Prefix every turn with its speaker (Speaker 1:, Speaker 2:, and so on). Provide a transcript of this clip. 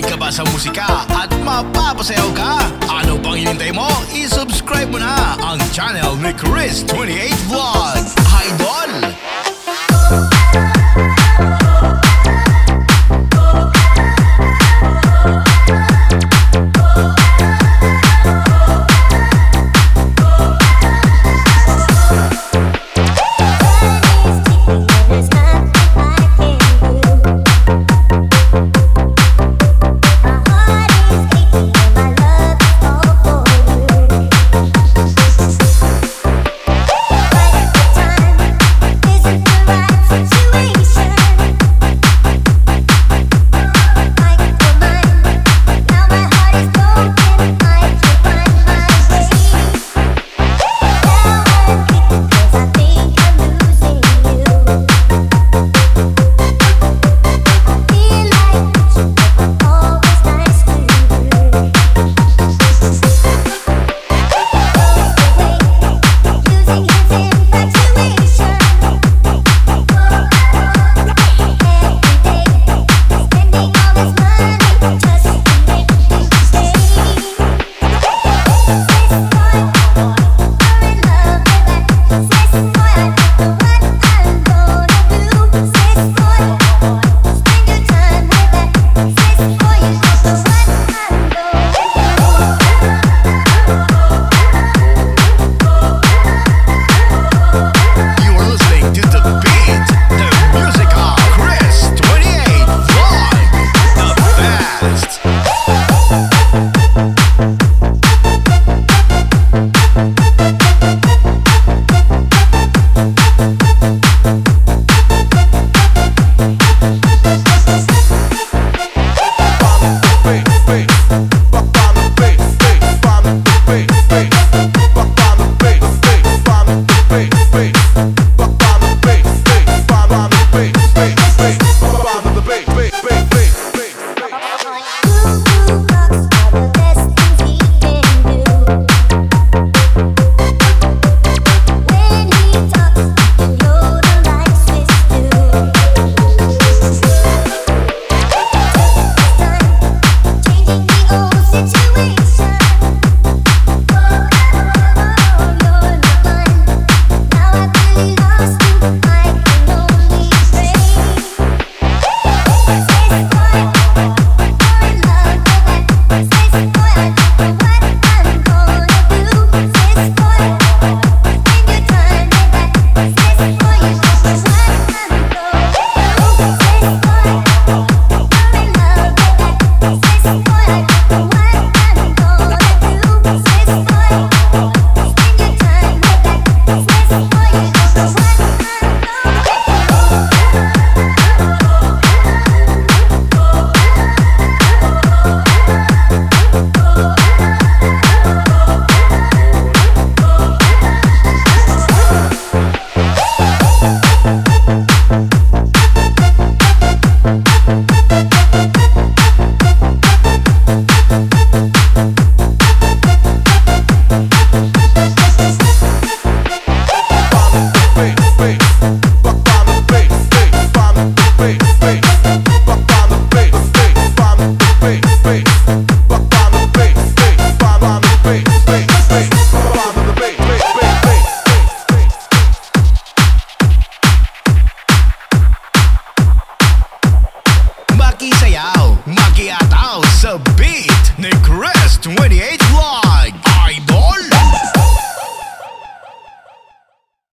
Speaker 1: Mahilig ka ba sa musika at mapapasayaw ka? Ano pang hinintay mo? I-subscribe mo na ang channel ni Chris 28 Vlog. Idol! beat, Nick Rest 28